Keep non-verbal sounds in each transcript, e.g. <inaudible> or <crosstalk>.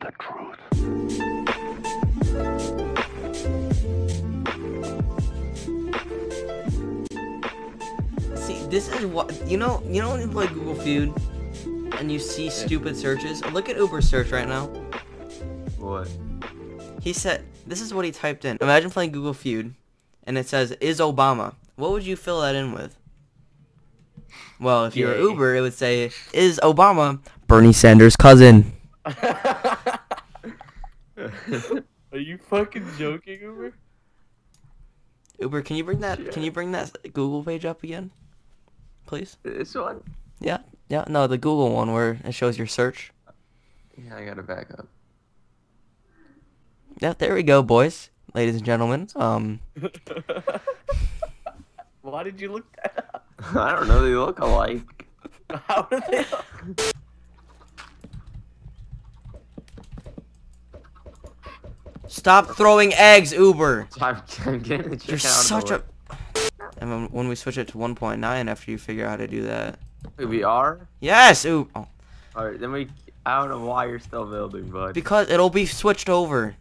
the truth. See, this is what you know. You know when you play Google Feud and you see stupid searches. Look at Uber search right now. What? He said, "This is what he typed in." Imagine playing Google Feud, and it says, "Is Obama?" What would you fill that in with? Well, if you're Uber, it would say, "Is Obama Bernie Sanders' cousin?" <laughs> <laughs> Are you fucking joking, Uber? Uber, can you bring that? Can you bring that Google page up again, please? This one? Yeah, yeah. No, the Google one where it shows your search. Yeah, I gotta back up. Yeah, there we go, boys, ladies and gentlemen. <laughs> Um, Why did you look that up? <laughs> I don't know. They look alike. How do they look? Stop throwing eggs, Uber. <laughs> I'm, I'm getting You're out such a. And when, when we switch it to 1.9 after you figure out how to do that. way. We are? Yes, Uber. Oh, Alright, then we. I don't know why you're still building, bud. because it'll be switched over.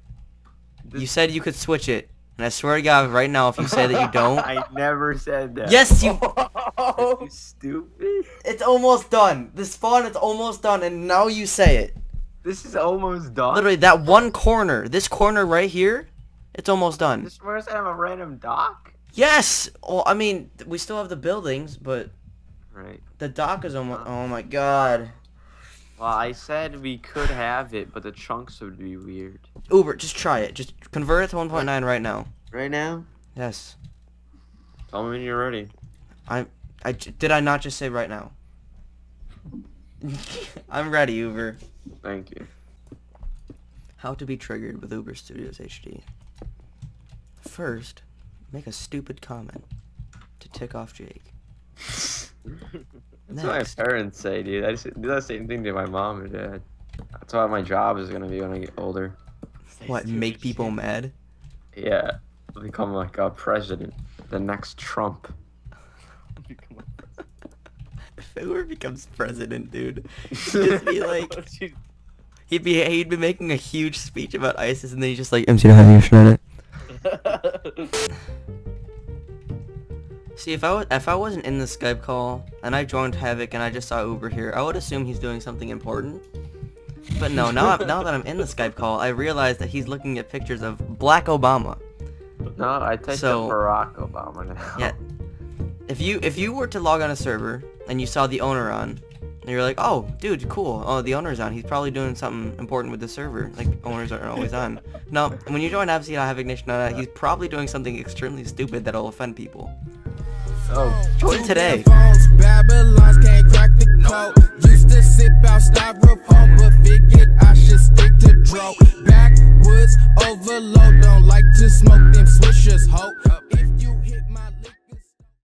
You said you could switch it, and I swear to God, right now, if you say that you <laughs> don't, I never said that. Yes, you- <laughs> you stupid. it's almost done. The spawn is almost done, and now you say it. This is almost done. Literally, that one corner, this corner right here, it's almost done. This where's I have a random dock? Yes. Well, I mean, we still have the buildings, but Right. the dock is almost. Oh my God. Well, I said we could have it, but the chunks would be weird. Uber, just try it. Just convert it to 1.9 right now. Right now? Yes. Tell me when you're ready. I, I, did I not just say right now? <laughs> I'm ready, Uber. Thank you. How to be triggered with Uber Studios HD. First, make a stupid comment to tick off Jake. That's what Next. my parents say, dude. I just do the same thing to my mom and dad. That's what my job is gonna be when I get older. What, make people mad? Yeah, become like a president, the next Trump. <laughs> <laughs> If Uber becomes president, dude, he'd just be <laughs> like, he'd be he'd be making a huge speech about ISIS, and then he's just like, MC Shredder. <laughs> See, if I was, if I wasn't in the Skype call and I joined Havoc and I just saw Uber here, I would assume he's doing something important. But no, now I'm, now that I'm in the Skype call, I realize that he's looking at pictures of Black Obama. no, I typed So- Barack Obama now. Yeah. If you if you were to log on a server and you saw the owner on, and you're like, oh, dude, cool. Oh, the owner's on. He's probably doing something important with the server. Like owners aren't always on. No, when you join FC Havoc Nation, uh, he's probably doing something extremely stupid that'll offend people. Oh, Join today. Phones, Babylons can't crack the code. Used to sip out styrofoam, but figured I should stick to dro. Backwoods overload, don't like to smoke them swishers, ho.